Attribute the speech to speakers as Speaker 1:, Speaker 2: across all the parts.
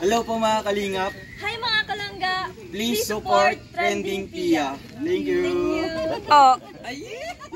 Speaker 1: Hello po mga kalingap.
Speaker 2: Hi mga kalangga!
Speaker 1: Please support Trending Pia. Thank you.
Speaker 2: Oh.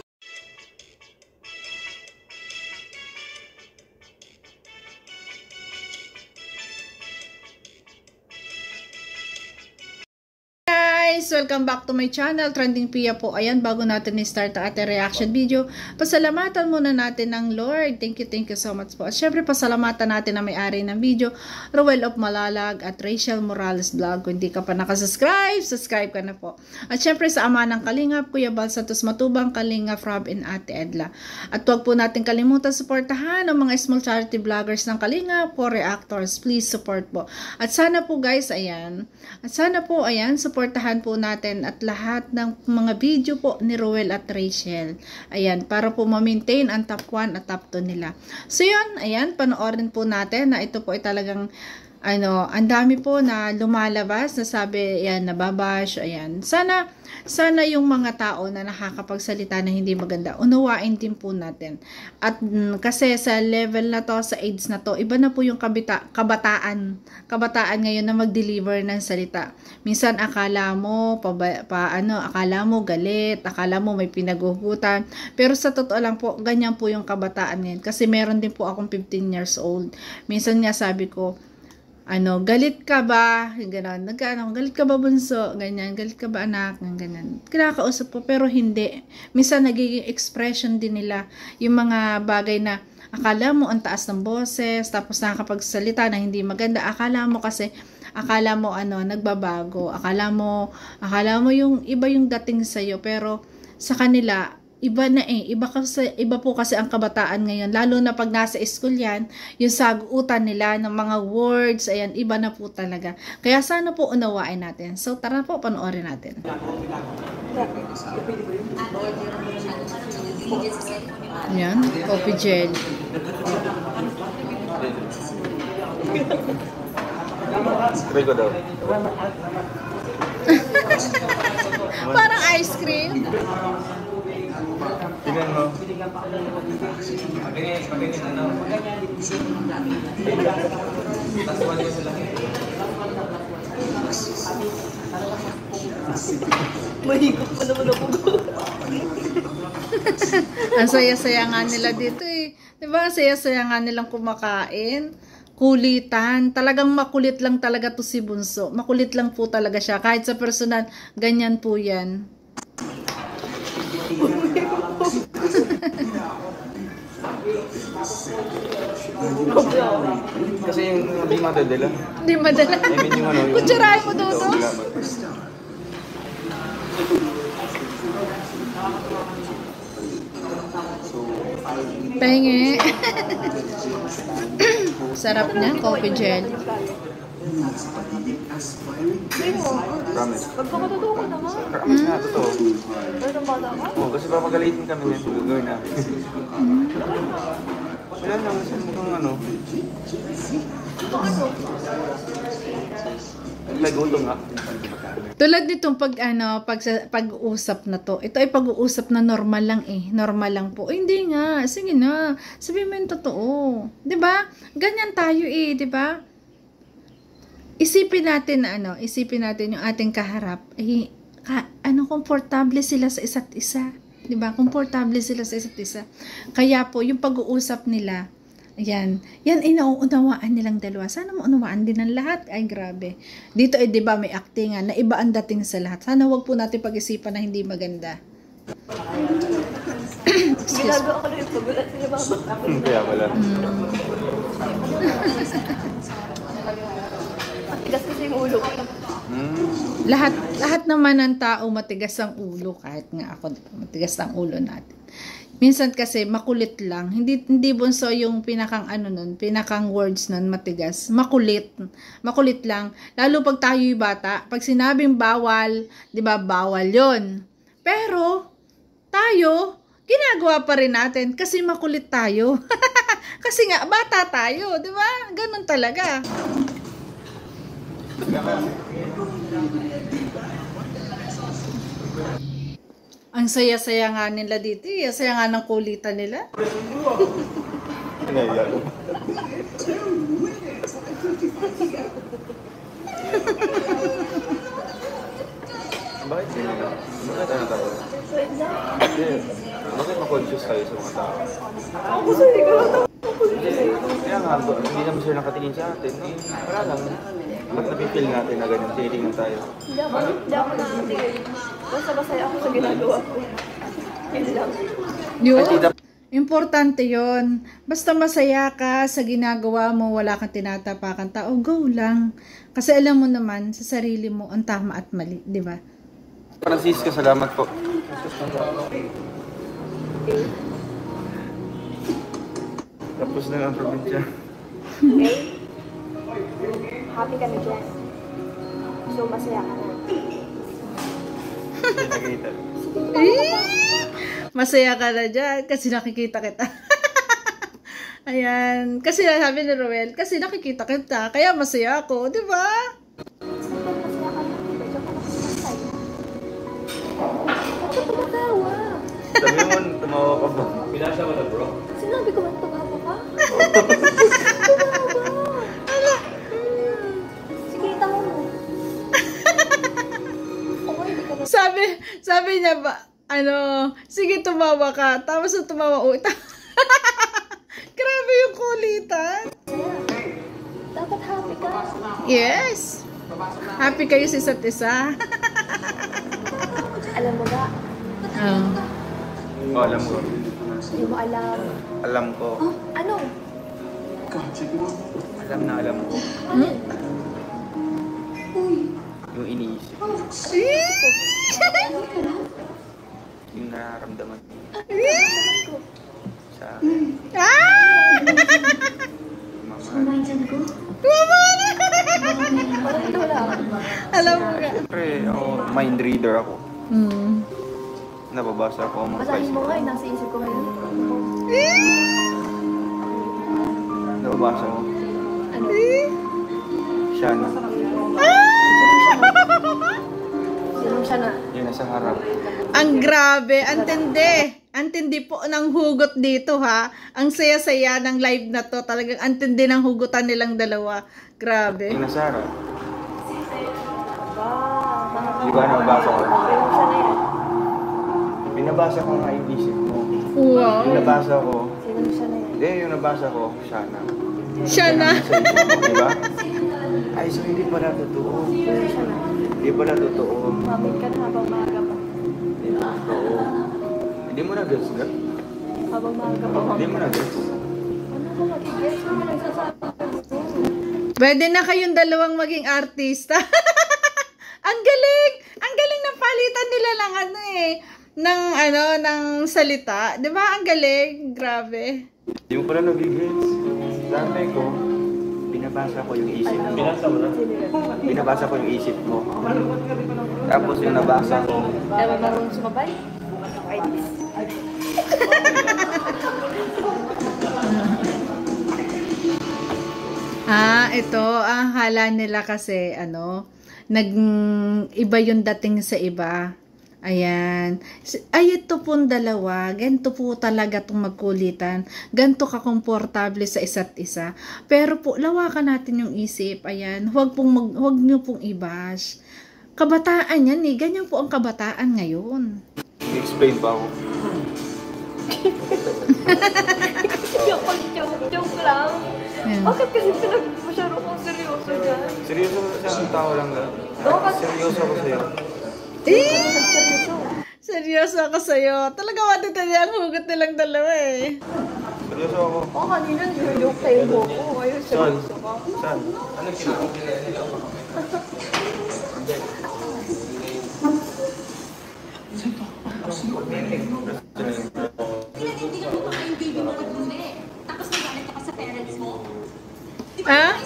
Speaker 3: guys! Welcome back to my channel, Trending Pia po. Ayan, bago natin i-start ang ating reaction video, pasalamatan muna natin ng Lord. Thank you, thank you so much po. At syempre, pasalamatan natin ang may-ari ng video, Ruel of Malalag at Rachel Morales Vlog. Kung hindi ka pa nakasubscribe, subscribe ka na po. At syempre, sa ama ng Kalingap, Kuya Bal Santos Matubang, Kalingap, Rob, and Ate Edla. At huwag po natin kalimutan suportahan ang mga small charity vloggers ng Kalingap, po reactors. Please support po. At sana po guys, ayan. At sana po, ayan, suportahan po natin at lahat ng mga video po ni Roel at Rachel. Ayan, para po ma-maintain ang top 1 at top 2 nila. So yun, ayan, panoorin po natin na ito po ay talagang ano, ang dami po na lumalabas na sabi, ayan, nababash, ayan. Sana, sana yung mga tao na nakakapagsalita na hindi maganda, unawain din po natin. At mm, kasi sa level na to, sa age na to, iba na po yung kabita, kabataan, kabataan ngayon na mag-deliver ng salita. Minsan akala mo, pa, pa ano, akala mo galit, akala mo may pinaguhugutan. Pero sa totoo lang po, ganyan po yung kabataan ngayon. Kasi meron din po akong 15 years old. Minsan nga sabi ko, ano, galit ka ba? Ganon. Nagkano, galit ka ba bunso? Ganyan. Galit ka ba anak? Ganyan. Kinakausap po, pero hindi. Minsan nagiging expression din nila yung mga bagay na akala mo ang taas ng boses, tapos nakakapagsalita na hindi maganda. Akala mo kasi, akala mo ano, nagbabago. Akala mo, akala mo yung iba yung dating sa'yo, pero sa kanila, iba na eh. Iba, kasi, iba po kasi ang kabataan ngayon. Lalo na pag nasa school yan, yung sagutan nila ng mga words, ayan, iba na po talaga. Kaya sana po unawain natin. So tara po, panoorin natin. Yan, coffee gel.
Speaker 1: Try ko daw.
Speaker 3: Parang ice cream.
Speaker 1: Tingnan mo.
Speaker 2: Mahigop pa naman ako.
Speaker 3: Ang saya-saya nga nila dito eh. Di ba? Ang saya-saya nga nilang kumakain. Kulitan. Talagang makulit lang talaga to si Bunso. Makulit lang po talaga siya. Kahit sa personal, ganyan po yan.
Speaker 1: Kasi yung hindi madadala.
Speaker 3: Hindi madala.
Speaker 1: I mean yung ano. Yung,
Speaker 3: Kutsurahin mo doon. Pahingi. Sarap na, coffee gel.
Speaker 1: Promise.
Speaker 2: Magpakatotoo ko naman.
Speaker 1: Promise nga, totoo.
Speaker 2: Pero bata ka?
Speaker 1: Oo, kasi papagalitin kami nito. Gagawin namin. Wala lang, kasi mukhang ano. Naglagutom nga.
Speaker 3: Tulad nitong pag ano, pag pag-uusap na to. Ito ay pag-uusap na normal lang eh. Normal lang po. Eh, hindi nga. Sige na. Sabihin mo yung totoo. 'Di ba? Ganyan tayo eh, 'di ba? Isipin natin na ano, isipin natin yung ating kaharap. Eh, ka, ano komportable sila sa isa't isa. 'Di ba? Komportable sila sa isa't isa. Kaya po yung pag-uusap nila, Ayan. Yan inuunawaan nilang dalawa. Sana maunawaan din ng lahat. Ay, grabe. Dito eh, di ba, may actingan na iba ang dating sa lahat. Sana wag po natin pag-isipan na hindi maganda.
Speaker 2: Ginagawa ko yung pagulat sila mama.
Speaker 1: Kaya wala.
Speaker 2: Matigas kasi yung ulo ko.
Speaker 1: Hmm.
Speaker 3: Lahat, lahat naman ng tao matigas ang ulo. Kahit nga ako, matigas ang ulo natin. Minsan kasi makulit lang. Hindi hindi bunso yung pinakang ano nun, pinakang words nun matigas. Makulit. Makulit lang. Lalo pag tayo'y bata, pag sinabing bawal, 'di ba, bawal 'yon. Pero tayo, ginagawa pa rin natin kasi makulit tayo. kasi nga bata tayo, 'di ba? Ganun talaga. Ang saya-saya nga nila dito. Eh. Ang saya nga ng kulitan nila.
Speaker 1: Bakit sila?
Speaker 4: Bakit ano tayo? Bakit ma-confuse kayo sa mga tao?
Speaker 2: Ako gusto hindi ko
Speaker 4: kaya nga, hindi naman sila nakatingin sa atin. Eh, wala lang. Ba't napipil natin na ganun? Tinitingnan tayo.
Speaker 2: Hindi ako, hindi ako nakatingin. Basta masaya ako sa ginagawa ko. Yun lang.
Speaker 3: Yun. Importante yon. Basta masaya ka sa ginagawa mo, wala kang tinatapakan tao, go lang. Kasi alam mo naman sa sarili mo ang tama at mali, di ba?
Speaker 4: Francisca, salamat po. Tapos na ang probinsya.
Speaker 2: Okay? Happy kami dyan. So, masaya ka na.
Speaker 3: Eh, Masaya ka na dyan kasi nakikita kita. Ayan. Kasi sabi ni Roel, kasi nakikita kita, kaya masaya ako, di ba?
Speaker 2: Ka na. Medyo ka na ka tumatawa?
Speaker 4: Sabi mo, tumawa ka ba?
Speaker 2: Sinabi ko man sige
Speaker 3: tumawa ka. Tapos nung tumawa, uwi. Grabe yung kulitan.
Speaker 2: Dapat happy ka.
Speaker 3: Yes. Happy kayo sa isa't isa.
Speaker 2: Alam mo ba?
Speaker 3: Oh.
Speaker 4: Oo, alam ko.
Speaker 2: Hindi mo alam.
Speaker 4: Alam ko.
Speaker 2: Oh, ano?
Speaker 4: Alam na alam ko.
Speaker 2: Ano?
Speaker 4: Yung iniisip. Yung nararamdaman ko. Sa
Speaker 3: ah!
Speaker 4: mama.
Speaker 3: Tumawa na. Alam mo ka.
Speaker 4: Siyempre, ako, mind reader ako.
Speaker 3: Hmm.
Speaker 4: Nababasa ko ang mga
Speaker 2: Basahin mo nga, eh, nasa isip ko ngayon.
Speaker 4: Nababasa ko.
Speaker 2: Ano?
Speaker 4: Siya na.
Speaker 2: Siya na?
Speaker 4: Yun nasa harap.
Speaker 3: Ang grabe, antindi. Antindi po ng hugot dito ha. Ang saya-saya ng live na to. Talagang antindi ng hugutan nilang dalawa. Grabe.
Speaker 4: Yung nasa harap.
Speaker 2: Ba,
Speaker 4: Di ba nababasa ko? Binabasa ko nga yung isip mo.
Speaker 3: Wow.
Speaker 4: Yung nabasa ko,
Speaker 2: Sino siya na yan?
Speaker 4: hindi, yung nabasa ko, siya na.
Speaker 3: Siya na.
Speaker 4: Sa isip mo, di ba? Ay, so hindi pala totoo.
Speaker 2: Sino siya na?
Speaker 4: Hindi pala totoo.
Speaker 2: Mamit ka na habang maaga pa.
Speaker 4: Hindi totoo. Hindi mo na-guess ka?
Speaker 2: Habang maaga pa.
Speaker 4: Hindi mo na-guess.
Speaker 2: Ano ko mag-guess? Ano mo nagsasabi?
Speaker 3: Pwede na kayong dalawang maging artista. ang galing! Ang galing ng palitan nila lang ano eh. Ng ano, ng salita. Di ba? Ang galing. Grabe.
Speaker 4: Hindi mo pala nag-guess. Sabi ko, binabasa ko yung isip mo. Binasa mo
Speaker 2: yun?
Speaker 4: Binabasa ko yung isip mo. Tapos yung nabasa ko,
Speaker 2: Ay, ba marunong sumabay? Ay, this.
Speaker 3: Ah, ito, ang hala nila kasi, ano, nag, iba yung dating sa iba. Ayan. Ay, ito pong dalawa. Ganito po talaga itong magkulitan. Ganito ka komportable sa isa't isa. Pero po, lawakan natin yung isip. Ayan. Huwag, pong mag, huwag nyo pong ibash. Kabataan yan eh. Ganyan po ang kabataan ngayon.
Speaker 4: explain pa ako.
Speaker 2: Joke, joke, joke lang. Bakit kasi pinag masyado kong seryoso dyan?
Speaker 4: Seryoso sa tao lang na. Seryoso ako sa'yo.
Speaker 3: Eh!
Speaker 2: Seryoso.
Speaker 3: Seryoso ako sa'yo. Talaga matitanya ang hugot nilang dalawa eh.
Speaker 4: Seryoso ako.
Speaker 2: Oo, kanina nag-joke tayo mo ko. Ngayon, seryoso ka.
Speaker 4: Saan? Ano ginagawa?
Speaker 3: Ah?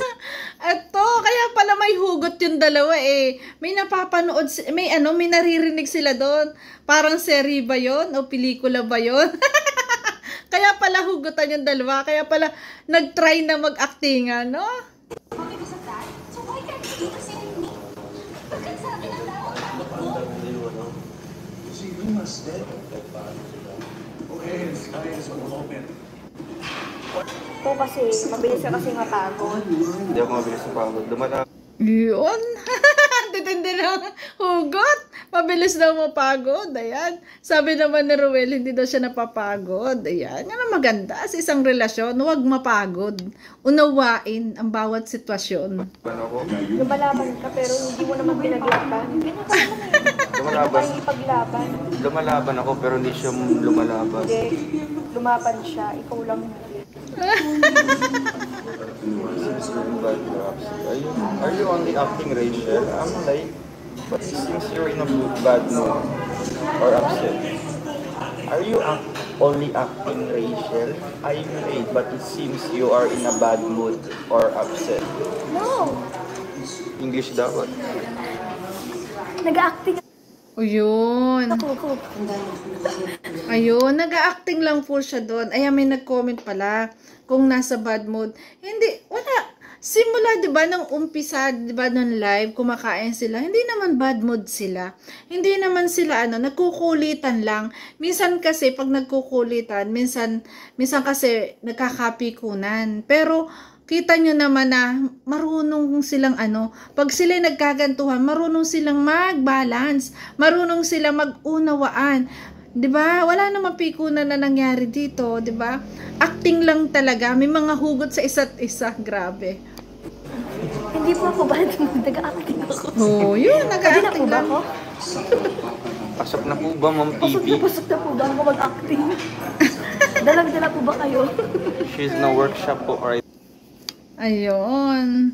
Speaker 3: Eto, kaya pala may hugot yung dalawa eh. May napapanood, si- may ano, may naririnig sila doon. Parang seri ba yon o pelikula ba yon? kaya pala hugutan yung dalawa. Kaya pala nag-try na mag-actingan, no?
Speaker 2: Oo, kasi mabilis ka kasi mapagod.
Speaker 4: Hindi ako mabilis sa pagod.
Speaker 3: Yun. Titindi ng hugot. Mabilis daw mapagod. Ayan. Sabi naman ni Ruel, hindi daw siya napapagod. Ayan. Yan ang maganda sa isang relasyon. Huwag mapagod. Unawain ang bawat sitwasyon.
Speaker 4: Ano ko?
Speaker 2: Lumalaban ka pero hindi mo naman pinaglaban. Ganyan ka naman eh.
Speaker 4: Lumalaban.
Speaker 2: Ipaglaban.
Speaker 4: Lumalaban ako pero hindi siya lumalaban.
Speaker 2: Hindi. Lumaban siya. Ikaw lang hindi.
Speaker 4: Bad raps. Are you, only acting Rachel? I'm like, but it seems you're in a bad mood or upset. Are you act, only acting Rachel? I'm late, but it seems you are in a bad mood or upset.
Speaker 2: No!
Speaker 4: English dapat.
Speaker 2: Nag-acting
Speaker 3: O yun.
Speaker 2: ako.
Speaker 3: Ayun, nag-acting lang po siya doon. Ayan, may nag-comment pala kung nasa bad mood. Hindi, wala. Simula, di ba, nung umpisa, di ba, nung live, kumakain sila, hindi naman bad mood sila. Hindi naman sila, ano, nagkukulitan lang. Minsan kasi, pag nagkukulitan, minsan, minsan kasi, nagkakapikunan. Pero, kita nyo naman na marunong silang ano, pag sila nagkagantuhan, marunong silang mag-balance, marunong silang mag-unawaan. 'Di ba? Wala namang pikunan na nangyari dito, 'di ba? Acting lang talaga, may mga hugot sa isa't isa, grabe.
Speaker 2: Hindi po ako bad mood. Nag-acting ako.
Speaker 3: Oh, yun, nag-acting
Speaker 2: ba
Speaker 3: lang.
Speaker 2: ako?
Speaker 4: Pasok na po ba, Ma'am
Speaker 2: Pasok na
Speaker 4: TV?
Speaker 2: pasok na po ba ako mag-acting? Dalag-dala po ba kayo?
Speaker 4: She's na workshop po or
Speaker 3: Ayun.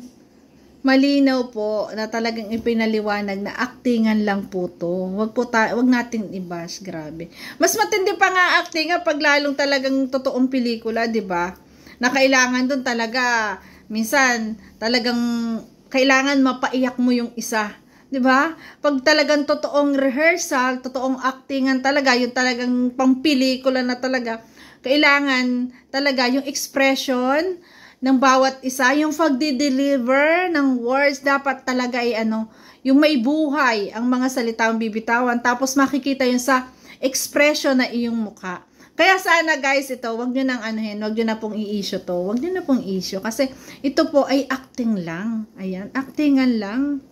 Speaker 3: Malinaw po na talagang ipinaliwanag na actingan lang po to. Wag po ta wag nating i-bash, grabe. Mas matindi pa nga acting pag lalong talagang totoong pelikula, 'di ba? Na kailangan doon talaga minsan talagang kailangan mapaiyak mo yung isa. 'Di ba? Pag talagang totoong rehearsal, totoong actingan talaga, yung talagang pampelikula na talaga, kailangan talaga yung expression ng bawat isa, yung pagdi-deliver ng words, dapat talaga ay ano, yung may buhay ang mga salita ang bibitawan, tapos makikita yun sa expression na iyong mukha. Kaya sana guys, ito, wag nyo nang anuhin, wag nyo na pong i-issue to, wag nyo na pong i-issue, kasi ito po ay acting lang. Ayan, actingan lang.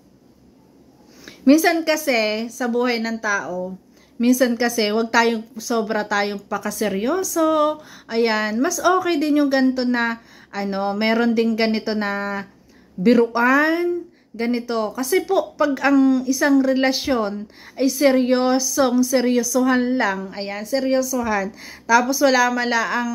Speaker 3: Minsan kasi, sa buhay ng tao, minsan kasi, wag tayong sobra tayong pakaseryoso. Ayan, mas okay din yung ganito na, ano, meron din ganito na biruan, ganito. Kasi po, pag ang isang relasyon ay seryosong, seryosohan lang, ayan, seryosohan, tapos wala mala ang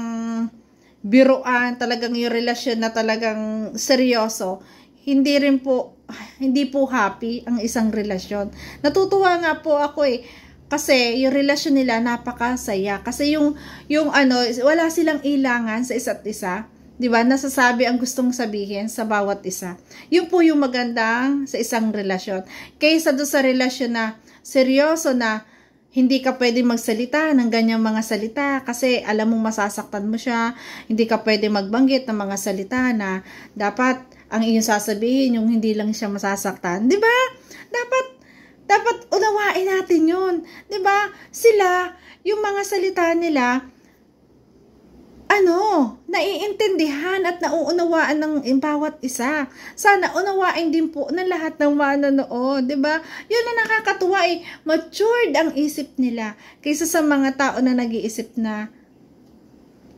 Speaker 3: biruan, talagang yung relasyon na talagang seryoso, hindi rin po, hindi po happy ang isang relasyon. Natutuwa nga po ako eh, kasi yung relasyon nila napakasaya. Kasi yung, yung ano, wala silang ilangan sa isa't isa. 'Di ba? Nasasabi ang gustong sabihin sa bawat isa. Yun po yung magandang sa isang relasyon. Kaysa do sa relasyon na seryoso na hindi ka pwede magsalita ng ganyang mga salita kasi alam mong masasaktan mo siya. Hindi ka pwede magbanggit ng mga salita na dapat ang iyong sasabihin yung hindi lang siya masasaktan. 'Di ba? Dapat dapat unawain natin 'yun. 'Di ba? Sila yung mga salita nila ano, naiintindihan at nauunawaan ng bawat isa. Sana unawain din po ng lahat ng manonood, 'di ba? 'Yun na nakakatuwa eh, matured ang isip nila kaysa sa mga tao na nag-iisip na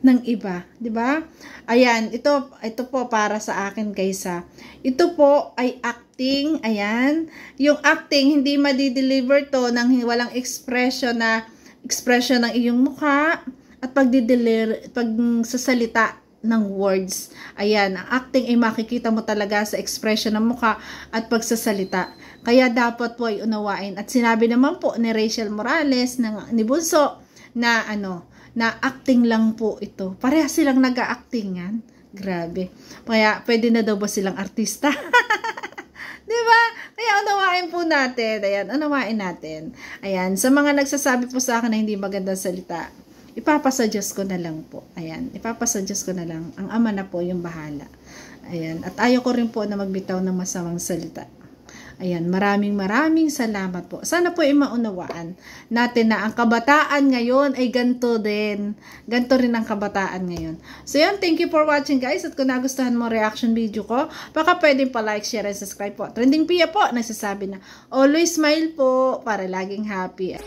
Speaker 3: ng iba, 'di ba? Ayan, ito ito po para sa akin kaysa. Ito po ay acting, ayan. Yung acting hindi madi-deliver to ng walang expression na expression ng iyong mukha at pagdidelir, pag sasalita ng words. Ayan, ang acting ay makikita mo talaga sa expression ng mukha at pagsasalita. Kaya dapat po ay unawain. At sinabi naman po ni Rachel Morales, ng, ni Bunso, na ano, na acting lang po ito. Pareha silang nag-actingan. Grabe. Kaya pwede na daw ba silang artista? 'Di ba? Kaya unawain po natin. Ayan, unawain natin. Ayan, sa mga nagsasabi po sa akin na hindi magandang salita, ipapasa Diyos ko na lang po. Ayan, ipapasa Diyos ko na lang. Ang ama na po yung bahala. Ayan, at ayaw ko rin po na magbitaw ng masamang salita. Ayan, maraming maraming salamat po. Sana po ay maunawaan natin na ang kabataan ngayon ay ganto din. Ganto rin ang kabataan ngayon. So yan, thank you for watching guys. At kung nagustuhan mo reaction video ko, baka pwede pa like, share, and subscribe po. Trending Pia po, nagsasabi na always smile po para laging happy.